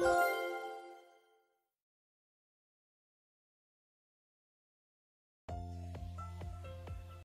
Bye.